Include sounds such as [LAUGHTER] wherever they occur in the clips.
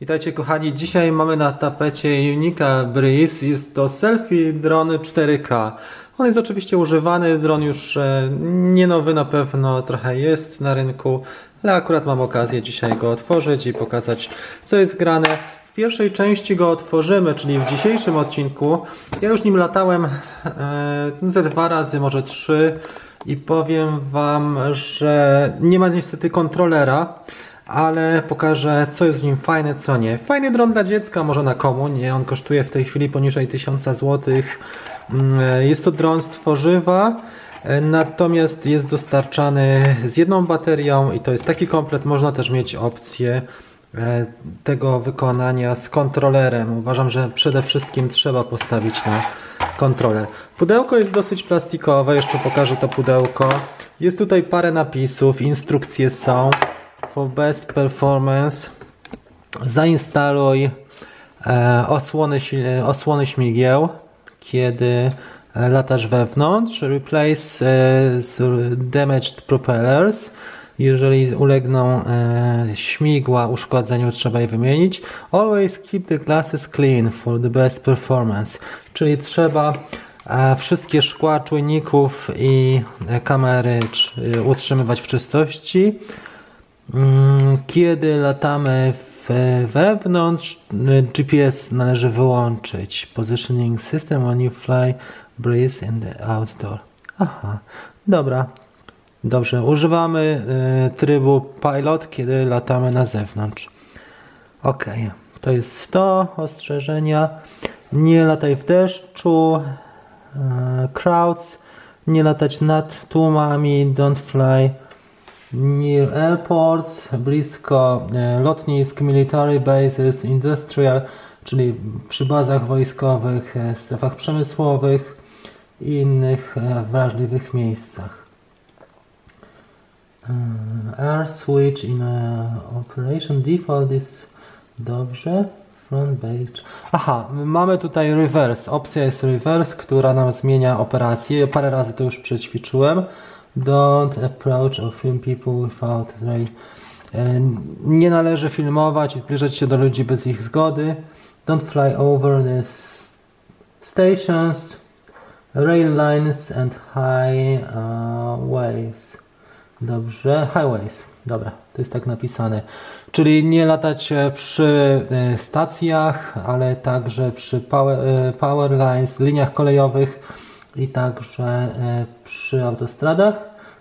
Witajcie kochani, dzisiaj mamy na tapecie Unica Breeze, jest to selfie dron 4K. On jest oczywiście używany, dron już e, nie nowy na pewno, trochę jest na rynku, ale akurat mam okazję dzisiaj go otworzyć i pokazać co jest grane. W pierwszej części go otworzymy, czyli w dzisiejszym odcinku. Ja już nim latałem ze dwa razy, może trzy i powiem Wam, że nie ma niestety kontrolera ale pokażę co jest w nim fajne, co nie. Fajny dron dla dziecka, może na komunie, on kosztuje w tej chwili poniżej 1000 zł. Mm, jest to dron z tworzywa, e, natomiast jest dostarczany z jedną baterią i to jest taki komplet, można też mieć opcję e, tego wykonania z kontrolerem. Uważam, że przede wszystkim trzeba postawić na kontroler. Pudełko jest dosyć plastikowe, jeszcze pokażę to pudełko. Jest tutaj parę napisów, instrukcje są for best performance. Zainstaluj e, osłony, osłony śmigieł kiedy e, latasz wewnątrz replace e, damaged propellers. Jeżeli ulegną e, śmigła uszkodzeniu trzeba je wymienić. Always keep the glasses clean for the best performance. Czyli trzeba e, wszystkie szkła czujników i e, kamery utrzymywać w czystości kiedy latamy wewnątrz, GPS należy wyłączyć. Positioning system when you fly, breeze in the outdoor. Aha, dobra. Dobrze, używamy y, trybu pilot, kiedy latamy na zewnątrz. Ok, to jest to ostrzeżenia. Nie lataj w deszczu. Y, crowds. Nie latać nad tłumami. Don't fly near airports, blisko e, lotnisk, military bases, industrial, czyli przy bazach wojskowych, e, strefach przemysłowych i innych e, wrażliwych miejscach. Air switch in operation default is dobrze. Front page. Aha, mamy tutaj reverse. Opcja jest reverse, która nam zmienia operację. Parę razy to już przećwiczyłem. Don't approach or film people without their e, nie należy filmować i zbliżać się do ludzi bez ich zgody. Don't fly over the stations, rail lines and highways. Dobrze, highways. Dobra, to jest tak napisane. Czyli nie latać przy e, stacjach, ale także przy power, e, power lines, liniach kolejowych i także e, przy autostradach.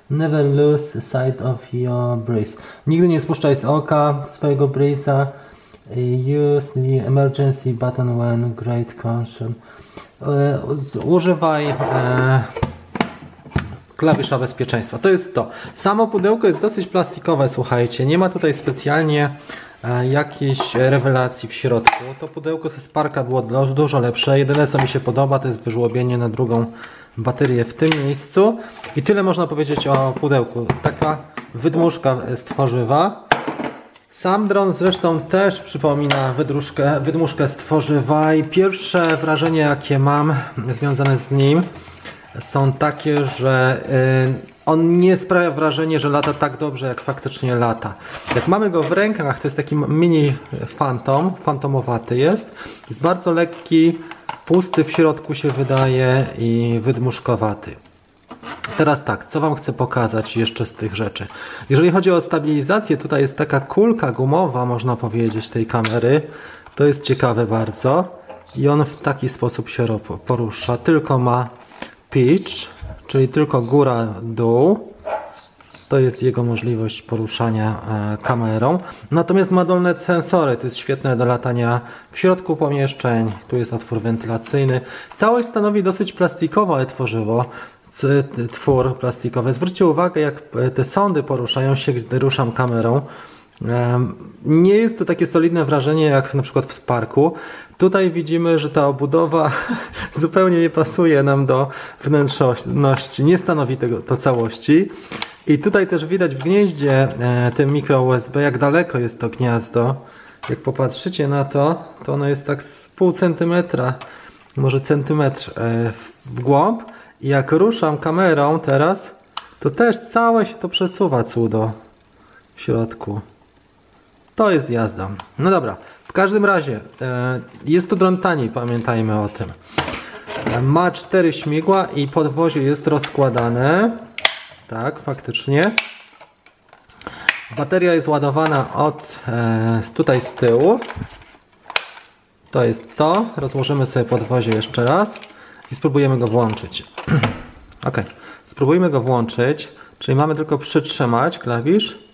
Never lose sight of your breeze. Nigdy nie spuszczaj z oka swojego breeza. Use the emergency button when great caution. E, używaj e, klawisza bezpieczeństwa. To jest to. Samo pudełko jest dosyć plastikowe, słuchajcie. Nie ma tutaj specjalnie jakiejś rewelacji w środku. To pudełko ze Sparka było dużo lepsze. Jedyne co mi się podoba to jest wyżłobienie na drugą baterię w tym miejscu. I tyle można powiedzieć o pudełku. Taka wydmuszka z tworzywa. Sam dron zresztą też przypomina wydmuszkę, z tworzywa i pierwsze wrażenie jakie mam związane z nim są takie, że yy, on nie sprawia wrażenia, że lata tak dobrze, jak faktycznie lata. Jak mamy go w rękach, to jest taki mini fantom, fantomowaty jest. Jest bardzo lekki, pusty w środku się wydaje i wydmuszkowaty. Teraz tak, co Wam chcę pokazać jeszcze z tych rzeczy. Jeżeli chodzi o stabilizację, tutaj jest taka kulka gumowa, można powiedzieć, tej kamery. To jest ciekawe bardzo. I on w taki sposób się porusza. Tylko ma pitch, czyli tylko góra, dół. To jest jego możliwość poruszania e, kamerą. Natomiast ma dolne sensory, to jest świetne do latania w środku pomieszczeń. Tu jest otwór wentylacyjny. Całość stanowi dosyć plastikowe tworzywo, twór plastikowy. Zwróćcie uwagę, jak e, te sądy poruszają się, gdy ruszam kamerą. Nie jest to takie solidne wrażenie jak na przykład w Sparku. Tutaj widzimy, że ta obudowa [LAUGHS] zupełnie nie pasuje nam do wnętrzności, nie stanowi tego, to całości. I tutaj też widać w gnieździe e, tym mikro USB, jak daleko jest to gniazdo. Jak popatrzycie na to, to ono jest tak z pół centymetra, może centymetr e, w głąb. I jak ruszam kamerą teraz, to też całe się to przesuwa cudo w środku. To jest jazda. No dobra, w każdym razie e, jest to dron tani, pamiętajmy o tym. E, ma cztery śmigła i podwozie jest rozkładane. Tak, faktycznie. Bateria jest ładowana od e, tutaj z tyłu. To jest to. Rozłożymy sobie podwozie jeszcze raz i spróbujemy go włączyć. [CLEARS THROAT] ok, spróbujmy go włączyć. Czyli mamy tylko przytrzymać klawisz,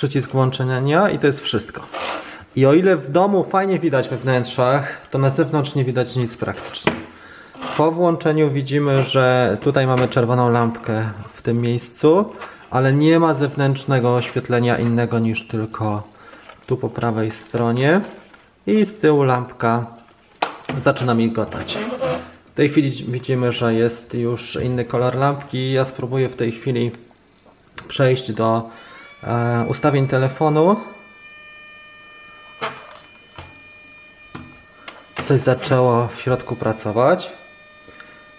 przycisk włączenia i to jest wszystko. I o ile w domu fajnie widać we wnętrzach, to na zewnątrz nie widać nic praktycznie. Po włączeniu widzimy, że tutaj mamy czerwoną lampkę w tym miejscu, ale nie ma zewnętrznego oświetlenia innego niż tylko tu po prawej stronie i z tyłu lampka zaczyna migotać. W tej chwili widzimy, że jest już inny kolor lampki. Ja spróbuję w tej chwili przejść do ustawień telefonu. Coś zaczęło w środku pracować.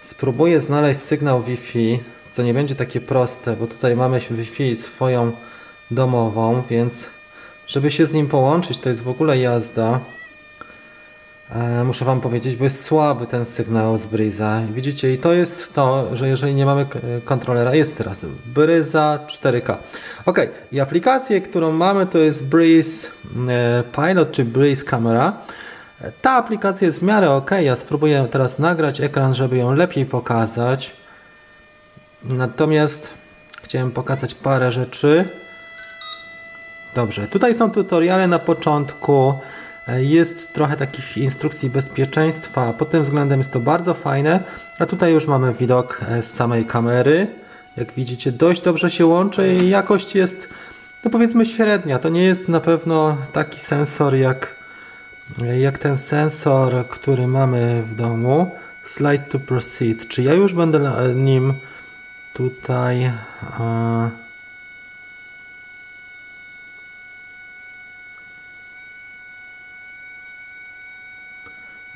Spróbuję znaleźć sygnał Wi-Fi, co nie będzie takie proste, bo tutaj mamy Wi-Fi swoją domową, więc żeby się z nim połączyć, to jest w ogóle jazda. E, muszę Wam powiedzieć, bo jest słaby ten sygnał z Breeza. Widzicie, i to jest to, że jeżeli nie mamy kontrolera, jest teraz Breeza 4K. Ok, i aplikację, którą mamy, to jest Breeze e, Pilot czy Breeze Camera. Ta aplikacja jest w miarę ok. Ja spróbuję teraz nagrać ekran, żeby ją lepiej pokazać. Natomiast chciałem pokazać parę rzeczy. Dobrze, tutaj są tutoriale na początku. Jest trochę takich instrukcji bezpieczeństwa. Pod tym względem jest to bardzo fajne. A tutaj już mamy widok z samej kamery. Jak widzicie, dość dobrze się łączy i jakość jest, no powiedzmy, średnia. To nie jest na pewno taki sensor jak jak ten sensor, który mamy w domu, slide to proceed, czy ja już będę nim tutaj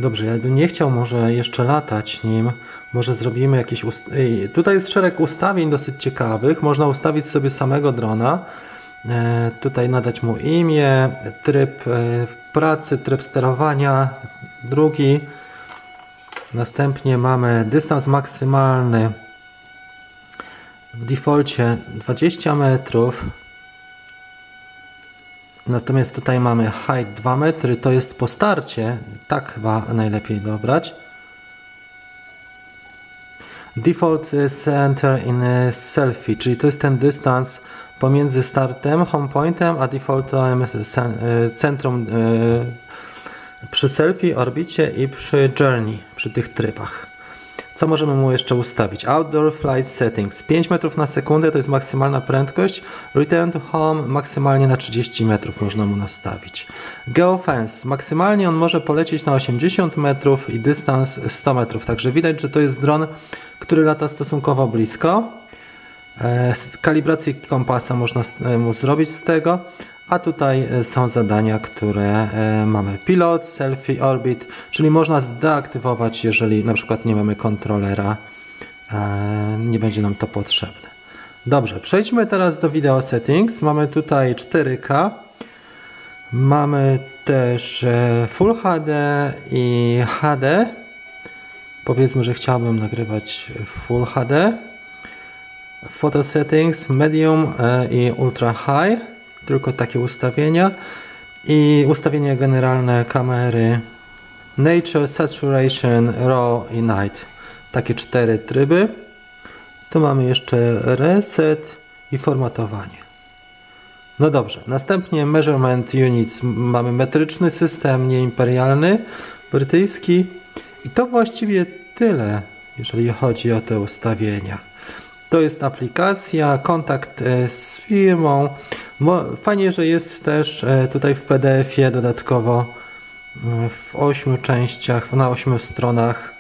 Dobrze, ja bym nie chciał może jeszcze latać nim. Może zrobimy jakieś. Tutaj jest szereg ustawień dosyć ciekawych. Można ustawić sobie samego drona. E, tutaj nadać mu imię, tryb e, pracy, tryb sterowania, drugi. Następnie mamy dystans maksymalny w defaulcie 20 metrów. Natomiast tutaj mamy height 2 metry, to jest po starcie, tak chyba najlepiej dobrać. Default center in selfie, czyli to jest ten dystans pomiędzy startem, homepointem, a defaultem e, centrum e, przy selfie, orbicie i przy journey, przy tych trybach. Co możemy mu jeszcze ustawić? Outdoor Flight Settings. 5 metrów na sekundę to jest maksymalna prędkość. Return to Home maksymalnie na 30 metrów można mu nastawić. Geofence. Maksymalnie on może polecieć na 80 metrów i dystans 100 metrów. Także widać, że to jest dron, który lata stosunkowo blisko. E, kalibrację kompasa można e, mu zrobić z tego, a tutaj e, są zadania, które mamy. Pilot, selfie, orbit, czyli można zdeaktywować, jeżeli na przykład nie mamy kontrolera, nie będzie nam to potrzebne. Dobrze, przejdźmy teraz do video settings. Mamy tutaj 4K, mamy też Full HD i HD. Powiedzmy, że chciałbym nagrywać Full HD. Photo settings, medium e, i ultra high, tylko takie ustawienia i ustawienia generalne kamery nature, saturation, raw i night. Takie cztery tryby. Tu mamy jeszcze reset i formatowanie. No dobrze, następnie measurement units. Mamy metryczny system, nieimperialny, brytyjski i to właściwie tyle, jeżeli chodzi o te ustawienia. To jest aplikacja, kontakt e, z firmą. Fajnie, że jest też e, tutaj w PDF-ie dodatkowo e, w ośmiu częściach, na ośmiu stronach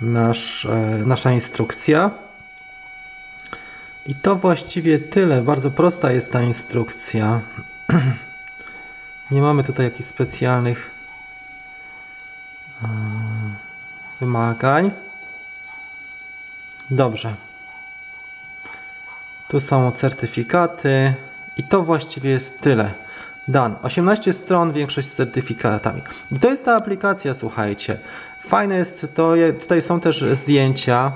nasz, nasza instrukcja. I to właściwie tyle. Bardzo prosta jest ta instrukcja. [CLEARS THROAT] Nie mamy tutaj jakichś specjalnych wymagań. Dobrze. Tu są certyfikaty i to właściwie jest tyle. Dan. 18 stron, większość z certyfikatami. I to jest ta aplikacja, słuchajcie. Fajne jest to, tutaj są też zdjęcia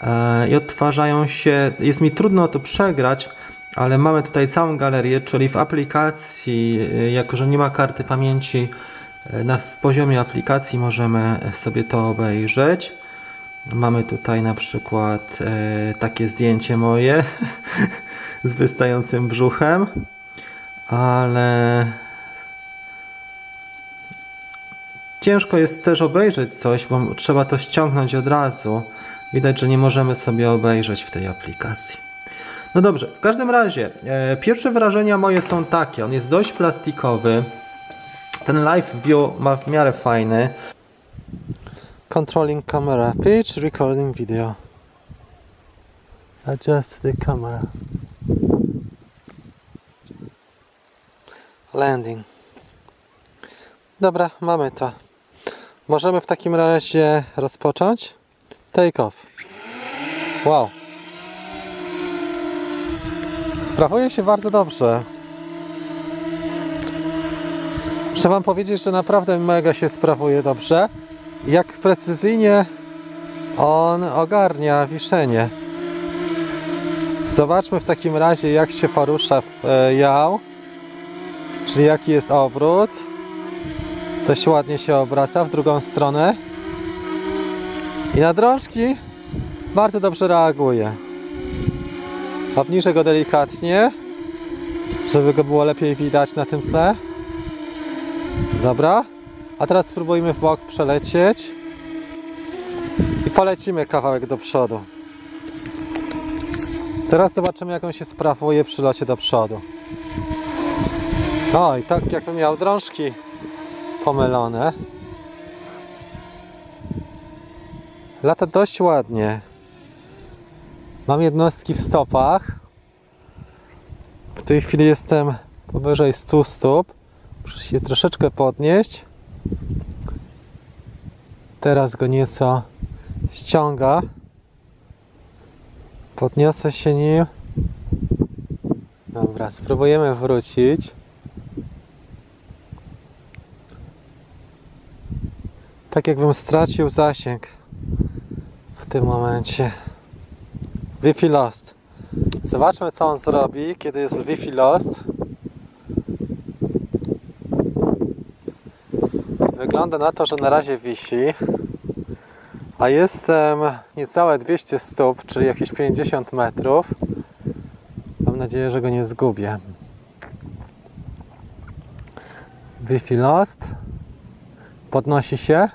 e, i odtwarzają się. Jest mi trudno to przegrać, ale mamy tutaj całą galerię, czyli w aplikacji, e, jako że nie ma karty pamięci, e, na, w poziomie aplikacji możemy sobie to obejrzeć. Mamy tutaj na przykład takie zdjęcie moje [LAUGHS] z wystającym brzuchem, ale ciężko jest też obejrzeć coś, bo trzeba to ściągnąć od razu. Widać, że nie możemy sobie obejrzeć w tej aplikacji. No dobrze, w każdym razie, e, pierwsze wrażenia moje są takie. On jest dość plastikowy. Ten live view ma w miarę fajny. Controlling camera, pitch, recording video. Adjust the camera. Landing. Dobra, mamy to. Możemy w takim razie rozpocząć. Take off. Wow. Sprawuje się bardzo dobrze. Muszę Wam powiedzieć, że naprawdę mega się sprawuje dobrze. Jak precyzyjnie on ogarnia wiszenie. Zobaczmy w takim razie, jak się porusza e, jał, czyli jaki jest obrót. Dość ładnie się obraca w drugą stronę. I na drążki bardzo dobrze reaguje. Obniżę go delikatnie, żeby go było lepiej widać na tym tle. Dobra. A teraz spróbujmy w bok przelecieć. I polecimy kawałek do przodu. Teraz zobaczymy jak on się sprawuje przy locie do przodu. O, i tak jakbym miał drążki pomylone. Lata dość ładnie. Mam jednostki w stopach. W tej chwili jestem powyżej 100 stóp. Muszę się troszeczkę podnieść. Teraz go nieco ściąga. Podniosę się nim. Dobra, spróbujemy wrócić. Tak jakbym stracił zasięg w tym momencie. Wi-Fi lost. Zobaczmy co on zrobi, kiedy jest Wi-Fi lost. Wygląda na to, że na razie wisi. A jestem niecałe 200 stóp, czyli jakieś 50 metrów. Mam nadzieję, że go nie zgubię. Wi-Fi lost. Podnosi się.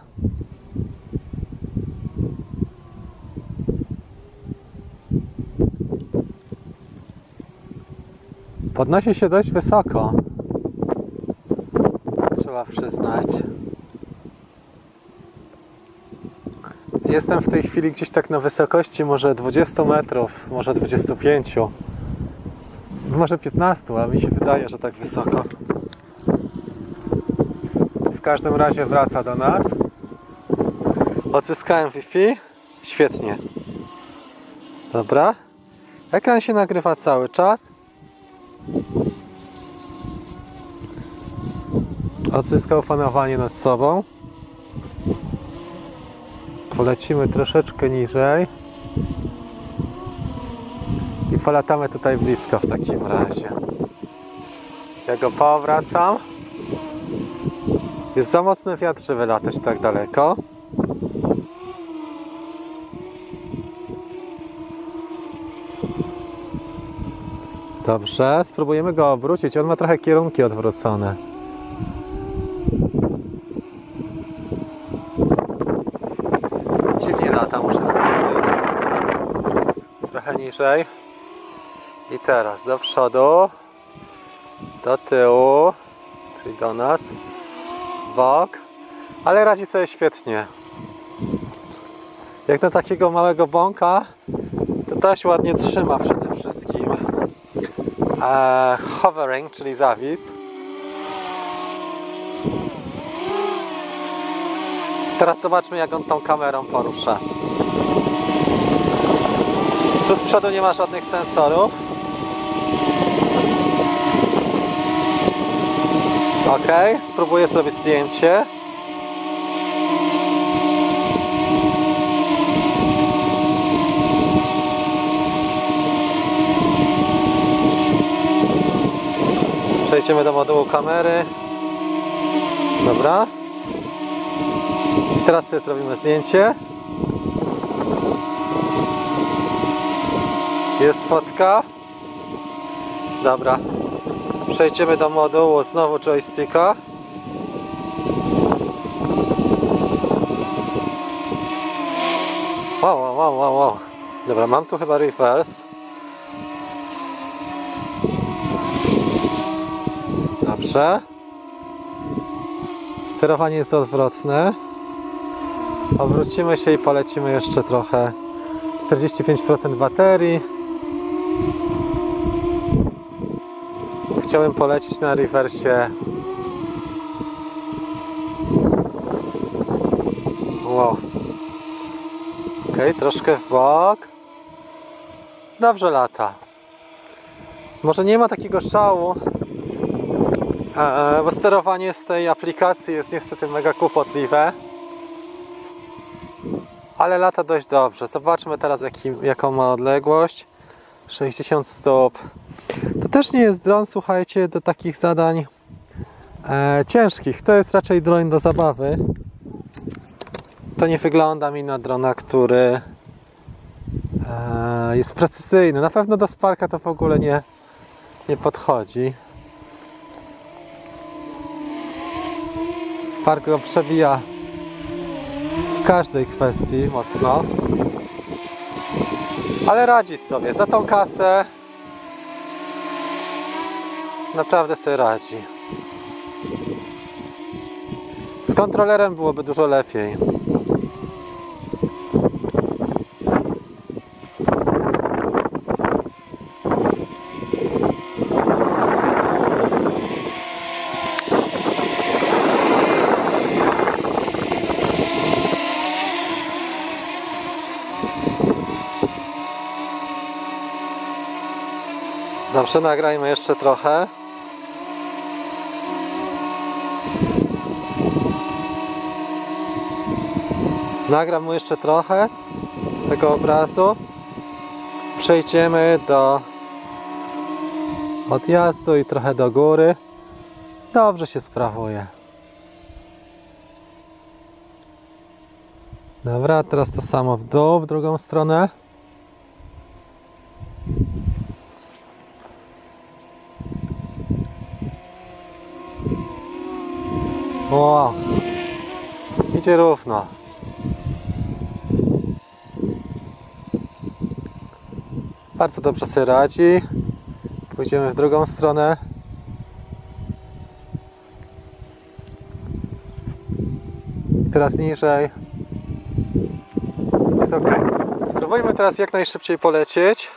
Podnosi się dość wysoko. Trzeba przyznać. Jestem w tej chwili gdzieś tak na wysokości może 20 metrów, może 25. Może 15, a mi się wydaje, że tak wysoko. W każdym razie wraca do nas. Odzyskałem Wi-Fi. Świetnie. Dobra. Ekran się nagrywa cały czas. Odzyskał panowanie nad sobą. Polecimy troszeczkę niżej. I polatamy tutaj blisko w takim razie. Ja go powracam. Jest za mocny wiatr, żeby latać tak daleko. Dobrze, spróbujemy go obrócić. On ma trochę kierunki odwrócone. Dziwnie lata, muszę powiedzieć. Niżej. I teraz do przodu, do tyłu, czyli do nas, bok, ale radzi sobie świetnie. Jak na takiego małego bąka, to dość ładnie trzyma przede wszystkim. E, hovering, czyli zawis. Teraz zobaczmy, jak on tą kamerą porusza. Tu z przodu nie ma żadnych sensorów. Ok, spróbuję zrobić zdjęcie. Przejdziemy do modułu kamery. Dobra. Teraz sobie zrobimy zdjęcie. Jest fotka. Dobra. Przejdziemy do modułu znowu joysticka. Wow, wow, wow, wow, wow. Dobra, mam tu chyba reverse. Dobrze. Sterowanie jest odwrotne. Obrócimy się i polecimy jeszcze trochę. 45% baterii. Chciałem polecić na rewersie. Wow. Ok, troszkę w bok. Dobrze lata. Może nie ma takiego szału, e, bo sterowanie z tej aplikacji jest niestety mega kłopotliwe. Ale lata dość dobrze. Zobaczmy teraz jaki, jaką ma odległość. 60 stóp. To też nie jest dron, słuchajcie, do takich zadań e, ciężkich. To jest raczej dron do zabawy. To nie wygląda mi na drona, który e, jest precyzyjny. Na pewno do Sparka to w ogóle nie, nie podchodzi. Spark go przebija w każdej kwestii mocno. Ale radzi sobie. Za tą kasę naprawdę sobie radzi. Z kontrolerem byłoby dużo lepiej. Dobrze, nagrajmy jeszcze trochę. Nagram mu jeszcze trochę tego obrazu. Przejdziemy do odjazdu i trochę do góry. Dobrze się sprawuje. Dobra, teraz to samo w dół, w drugą stronę. O, idzie równo. Bardzo dobrze sobie radzi. Pójdziemy w drugą stronę. Teraz niżej. Jest ok. Spróbujmy teraz jak najszybciej polecieć.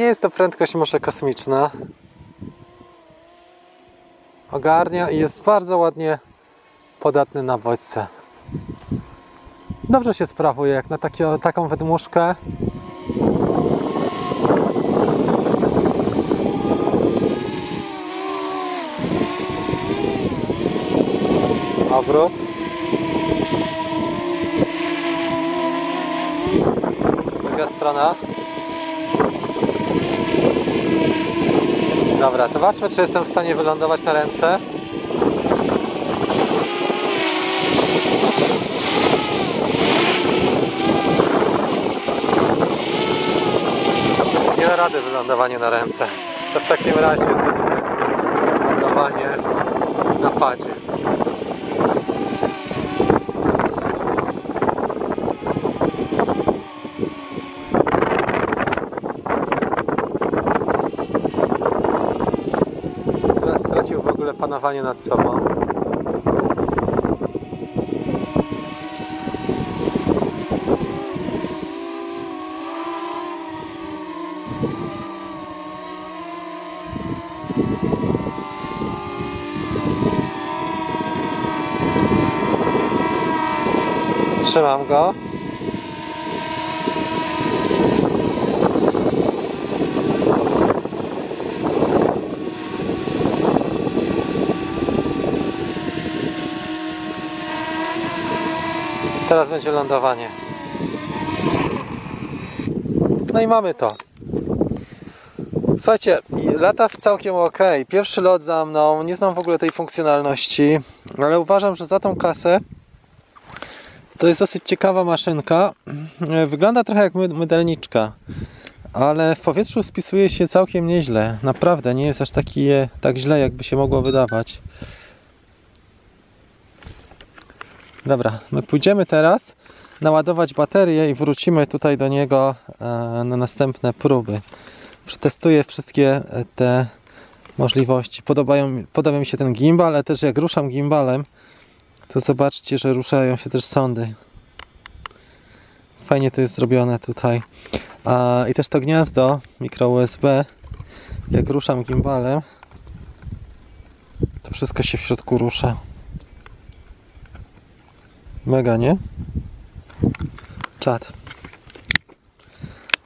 Nie jest to prędkość może kosmiczna. Ogarnia i jest bardzo ładnie podatny na bodźce. Dobrze się sprawuje jak na takie, taką wydmuszkę. Obrót. Druga strona. Dobra, zobaczmy, czy jestem w stanie wylądować na ręce. Nie da rady wylądowanie na ręce. To w takim razie lądowanie na padzie. Teraz stracił w ogóle panowanie nad sobą. Trzymam go. Teraz będzie lądowanie. No i mamy to. Słuchajcie, lata w całkiem ok. Pierwszy lot za mną, nie znam w ogóle tej funkcjonalności, ale uważam, że za tą kasę to jest dosyć ciekawa maszynka. Wygląda trochę jak my- mydelniczka, ale w powietrzu spisuje się całkiem nieźle. Naprawdę, nie jest aż taki, tak źle, jakby się mogło wydawać. Dobra, my pójdziemy teraz naładować baterię i wrócimy tutaj do niego e, na następne próby. Przetestuję wszystkie e, te możliwości. Podobają, podoba mi się ten gimbal, ale też jak ruszam gimbalem, to zobaczcie, że ruszają się też sądy. Fajnie to jest zrobione tutaj. A, I też to gniazdo mikro USB, jak ruszam gimbalem, to wszystko się w środku rusza. Mega, nie? Czad.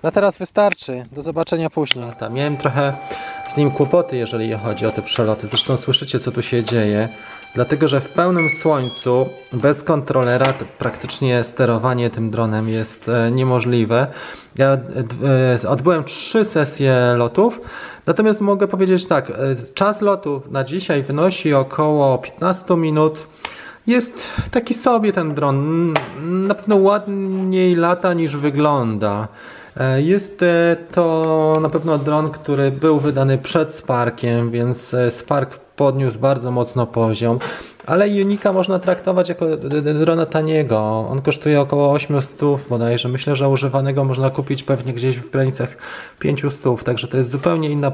Na teraz wystarczy. Do zobaczenia później. Miałem trochę z nim kłopoty, jeżeli chodzi o te przeloty. Zresztą słyszycie, co tu się dzieje. Dlatego, że w pełnym słońcu, bez kontrolera, praktycznie sterowanie tym dronem jest e, niemożliwe. Ja e, e, odbyłem trzy sesje lotów, natomiast mogę powiedzieć tak, czas lotów na dzisiaj wynosi około 15 minut. Jest taki sobie ten dron. Na pewno ładniej lata niż wygląda. E, Jest e, to na pewno dron, który był wydany przed Sparkiem, więc e, Spark podniósł bardzo mocno poziom. Ale Unika można traktować jako drona taniego. On kosztuje około 800 bodajże. Myślę, że używanego można kupić pewnie gdzieś w granicach 500, także to jest zupełnie inna